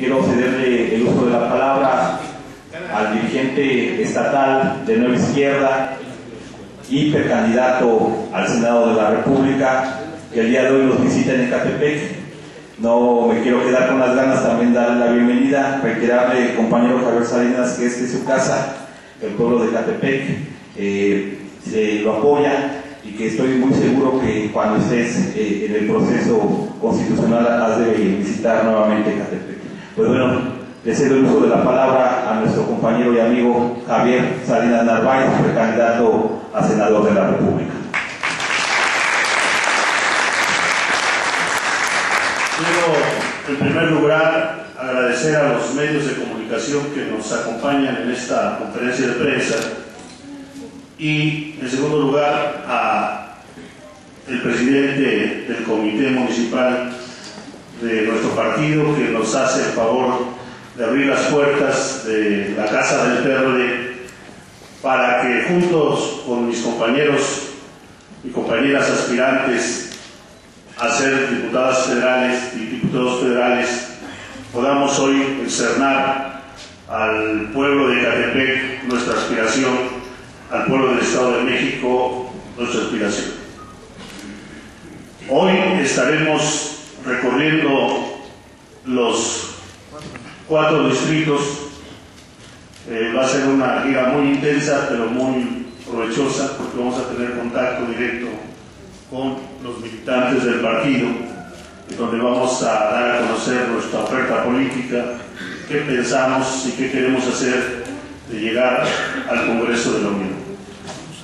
quiero cederle el uso de la palabra al dirigente estatal de Nueva Izquierda y precandidato al Senado de la República, que el día de hoy nos visita en Ecatepec. No me quiero quedar con las ganas, también darle la bienvenida, reiterarle, compañero Javier Salinas, que este es su casa, el pueblo de Ecatepec, eh, se lo apoya y que estoy muy seguro que cuando estés eh, en el proceso constitucional has de visitar nuevamente Ecatepec. Pues bueno, le cedo el uso de la palabra a nuestro compañero y amigo Javier Salinas Narváez, precandidato a senador de la República. Quiero, en primer lugar, agradecer a los medios de comunicación que nos acompañan en esta conferencia de prensa y, en segundo lugar, a el presidente del Comité Municipal de nuestro partido que nos hace el favor de abrir las puertas de la Casa del PRD para que juntos con mis compañeros y compañeras aspirantes a ser diputadas federales y diputados federales, podamos hoy externar al pueblo de Catepec nuestra aspiración, al pueblo del Estado de México nuestra aspiración. Hoy estaremos recorriendo los cuatro distritos. Eh, va a ser una gira muy intensa, pero muy provechosa, porque vamos a tener contacto directo con los militantes del partido, donde vamos a dar a conocer nuestra oferta política, qué pensamos y qué queremos hacer de llegar al Congreso de la Unión.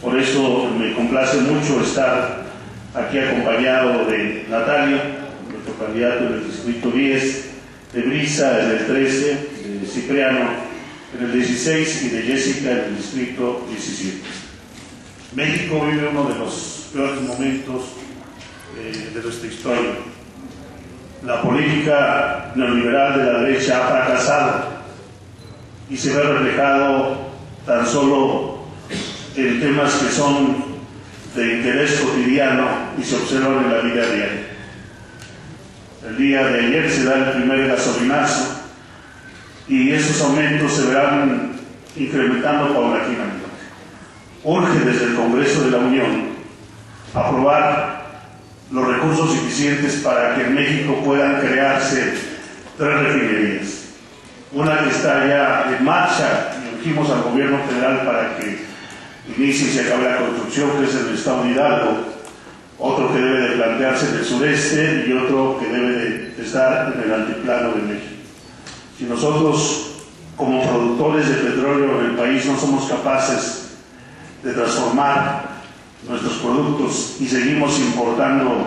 Por eso me complace mucho estar aquí acompañado de Natalia, candidato en el distrito 10, de Brisa en el 13, de Cipriano en el 16 y de Jessica en el distrito 17. México vive uno de los peores momentos eh, de nuestra historia. La política neoliberal de la derecha ha fracasado y se ve reflejado tan solo en temas que son de interés cotidiano y se observan en la vida diaria. El día de ayer se da el primer gasolinazo y esos aumentos se verán incrementando paulatinamente. Urge desde el Congreso de la Unión aprobar los recursos suficientes para que en México puedan crearse tres refinerías. Una que está ya en marcha y urgimos al gobierno federal para que inicie y se acabe la construcción, que es el Estado Hidalgo, otro que debe de plantearse en el sureste y otro que debe de estar en el altiplano de México. Si nosotros, como productores de petróleo en el país, no somos capaces de transformar nuestros productos y seguimos importando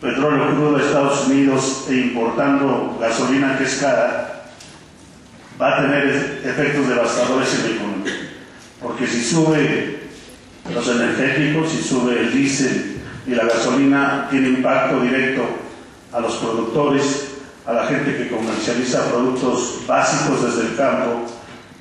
petróleo crudo de Estados Unidos e importando gasolina que es cara, va a tener efectos devastadores en la economía. Porque si sube los energéticos, si sube el diésel y la gasolina, tiene impacto directo a los productores, a la gente que comercializa productos básicos desde el campo,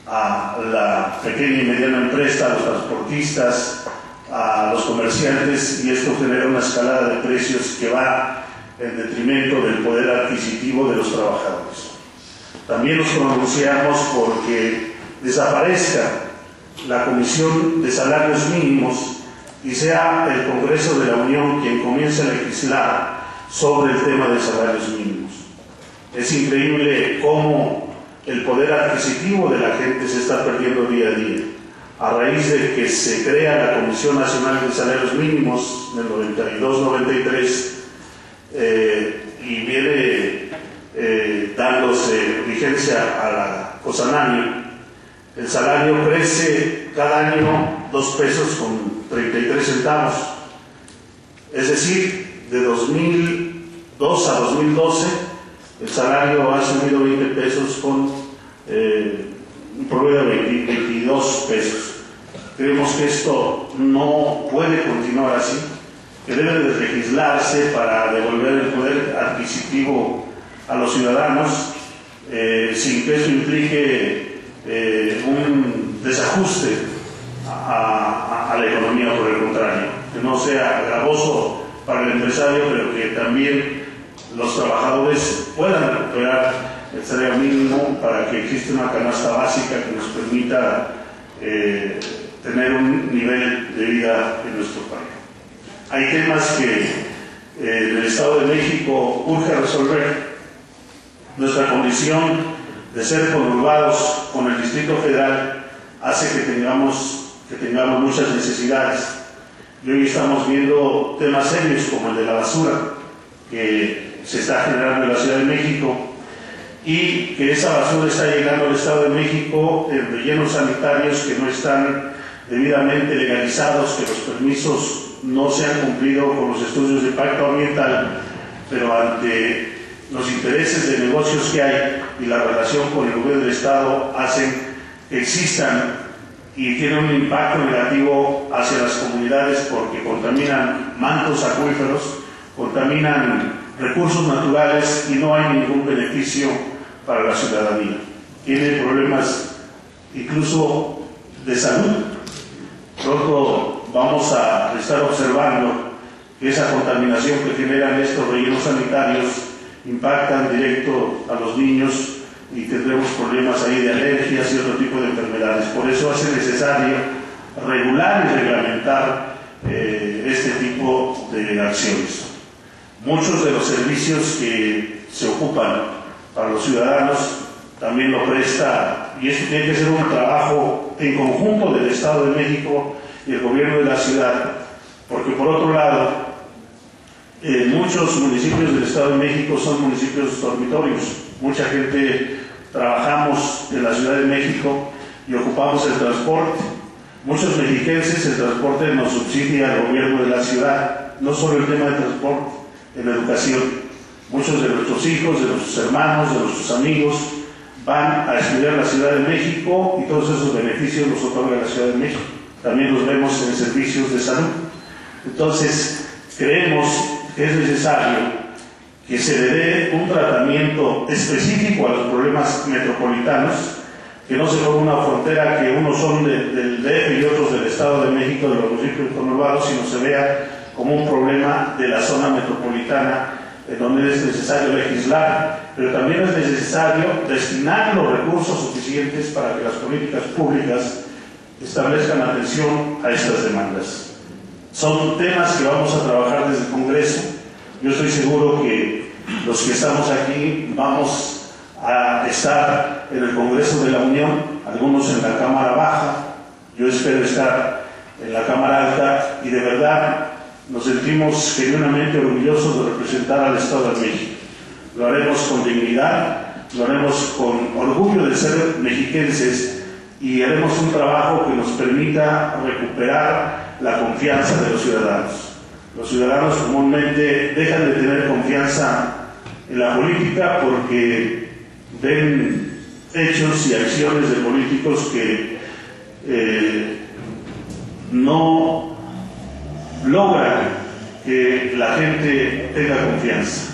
a la pequeña y mediana empresa, a los transportistas, a los comerciantes y esto genera una escalada de precios que va en detrimento del poder adquisitivo de los trabajadores. También nos pronunciamos porque desaparezca la Comisión de Salarios Mínimos y sea el Congreso de la Unión quien comience a legislar sobre el tema de salarios mínimos. Es increíble cómo el poder adquisitivo de la gente se está perdiendo día a día a raíz de que se crea la Comisión Nacional de Salarios Mínimos en el 92-93 eh, y viene eh, dándose vigencia a la COSANAMI, el salario crece cada año dos pesos con 33 centavos. Es decir, de 2002 a 2012 el salario ha subido 20 pesos con eh, un promedio de 22 pesos. Creemos que esto no puede continuar así, que debe de legislarse para devolver el poder adquisitivo a los ciudadanos eh, sin que eso implique eh, un desajuste a, la economía, por el contrario, que no sea gravoso para el empresario, pero que también los trabajadores puedan recuperar el salario mínimo para que exista una canasta básica que nos permita eh, tener un nivel de vida en nuestro país. Hay temas que eh, el Estado de México urge resolver. Nuestra condición de ser conurbados con el Distrito Federal hace que tengamos, que tengamos muchas necesidades. Y hoy estamos viendo temas serios como el de la basura, que se está generando en la Ciudad de México y que esa basura está llegando al Estado de México en rellenos sanitarios que no están debidamente legalizados, que los permisos no se han cumplido con los estudios de impacto ambiental, pero ante los intereses de negocios que hay y la relación con el gobierno del Estado hacen que existan y tienen un impacto negativo hacia las comunidades porque contaminan mantos acuíferos, contaminan recursos naturales y no hay ningún beneficio para la ciudadanía. Tiene problemas incluso de salud. Pronto vamos a estar observando que esa contaminación que generan estos rellenos sanitarios impactan directo a los niños y tendremos problemas ahí de alergias y otro tipo de enfermedades. Por eso hace necesario regular y reglamentar eh, este tipo de acciones. Muchos de los servicios que se ocupan para los ciudadanos también lo presta, y esto tiene que ser un trabajo en conjunto del Estado de México y el gobierno de la ciudad, porque por otro lado, muchos municipios del Estado de México son municipios dormitorios. Mucha gente trabajamos en la Ciudad de México y ocupamos el transporte. Muchos mexiquenses el transporte nos subsidia el gobierno de la ciudad, no solo el tema de transporte, en la educación. Muchos de nuestros hijos, de nuestros hermanos, de nuestros amigos van a estudiar la Ciudad de México y todos esos beneficios los otorga la Ciudad de México. También los vemos en servicios de salud. Entonces, creemos es necesario que se le dé un tratamiento específico a los problemas metropolitanos, que no se ponga una frontera que unos son del DF y otros del Estado de México, de los municipios conurbados, sino se vea como un problema de la zona metropolitana, en donde es necesario legislar, pero también es necesario destinar los recursos suficientes para que las políticas públicas establezcan atención a estas demandas. Son temas que vamos a trabajar desde el Congreso. Yo estoy seguro que los que estamos aquí vamos a estar en el Congreso de la Unión, algunos en la Cámara Baja, yo espero estar en la Cámara Alta y de verdad nos sentimos genuinamente orgullosos de representar al Estado de México. Lo haremos con dignidad, lo haremos con orgullo de ser mexiquenses y haremos un trabajo que nos permita recuperar la confianza de los ciudadanos. Los ciudadanos comúnmente dejan de tener confianza en la política porque ven hechos y acciones de políticos que eh, no logran que la gente tenga confianza.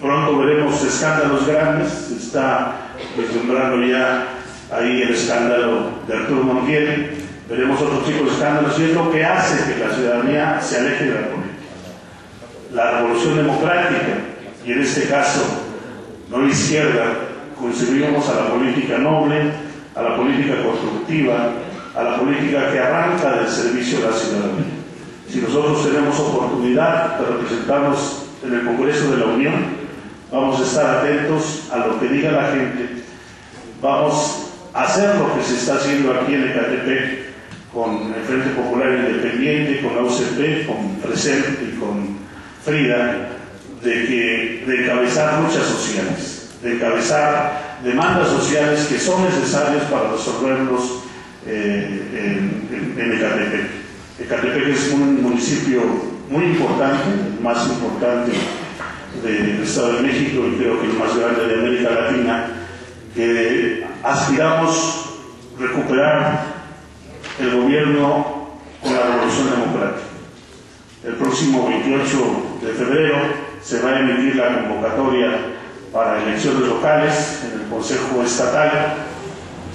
Pronto veremos escándalos grandes, está vislumbrando ya ahí el escándalo de Arturo Montiel, veremos otros tipos de escándalos y es lo que hace que la ciudadanía se aleje de la política. La revolución democrática, y en este caso no la izquierda, concebimos a la política noble, a la política constructiva, a la política que arranca del servicio a la ciudadanía. Si nosotros tenemos oportunidad de representarnos en el Congreso de la Unión, vamos a estar atentos a lo que diga la gente, vamos a hacer lo que se está haciendo aquí en Ecatepec con el Frente Popular Independiente, con la UCP, con Presente y con Frida, de, que, encabezar luchas sociales, de encabezar demandas sociales que son necesarias para resolverlos eh, en Ecatepec. Ecatepec es un municipio muy importante, el más importante del Estado de México y creo que el más grande de América Latina, que aspiramos recuperar el gobierno con la revolución democrática. El próximo 28 de febrero se va a emitir la convocatoria para elecciones locales en el Consejo Estatal.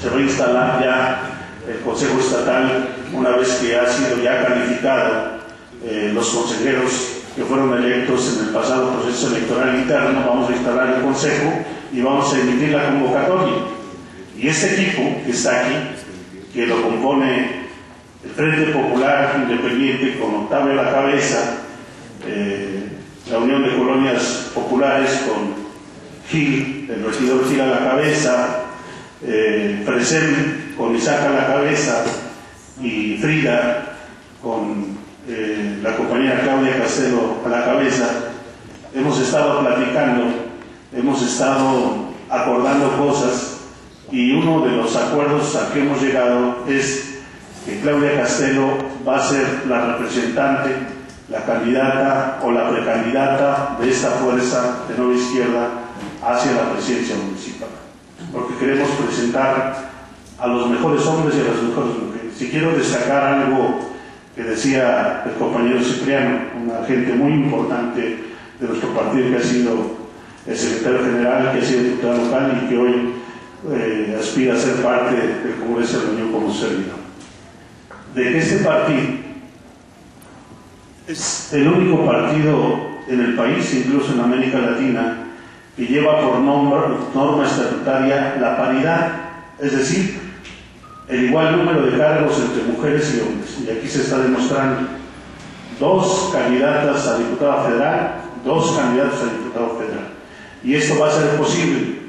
Se va a instalar ya el Consejo Estatal una vez que ha sido ya calificado eh, los consejeros que fueron electos en el pasado proceso electoral interno, vamos a instalar el Consejo y vamos a emitir la convocatoria. Y este equipo que está aquí, que lo compone el Frente Popular Independiente con Octavio a la cabeza, eh, la Unión de Colonias Populares con Gil, el regidor Gil a la cabeza, eh, con Isaac a la cabeza y Frida con eh, la compañera Claudia Castelo a la cabeza, hemos estado platicando, hemos estado acordando cosas y uno de los acuerdos a que hemos llegado es que Claudia Castelo va a ser la representante, la candidata o la precandidata de esta fuerza de nueva izquierda hacia la presidencia municipal. Porque queremos presentar a los mejores hombres y a las mejores mujeres. Si quiero destacar algo que decía el compañero Cipriano, una gente muy importante de nuestro partido que ha sido el secretario general, que ha sido diputado local y que hoy eh, aspira a ser parte del Congreso de la Unión como servidor. De este partido es el único partido en el país, incluso en América Latina, que lleva por norma estatutaria la paridad, es decir, el igual número de cargos entre mujeres y hombres. Y aquí se está demostrando dos candidatas a diputada federal, dos candidatos a diputado federal. Y esto va a ser posible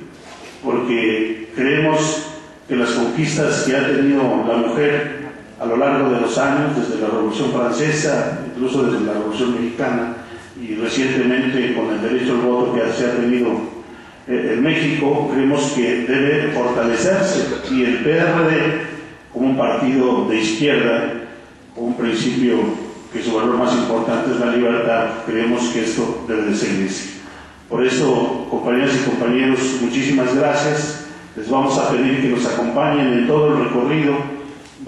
porque creemos que las conquistas que ha tenido la mujer a lo largo de los años, desde la Revolución Francesa, incluso desde la Revolución Mexicana y recientemente con el derecho al voto que se ha tenido eh, en México, creemos que debe fortalecerse y el PRD, como un partido de izquierda, un principio que su valor más importante es la libertad, creemos que esto debe de seguirse. Por eso, compañeras y compañeros, muchísimas gracias. Les vamos a pedir que nos acompañen en todo el recorrido.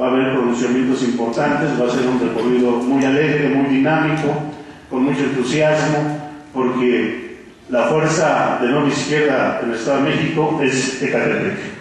Va a haber pronunciamientos importantes, va a ser un recorrido muy alegre, muy dinámico, con mucho entusiasmo, porque la fuerza de nueva izquierda en el Estado de México es Ecatepec.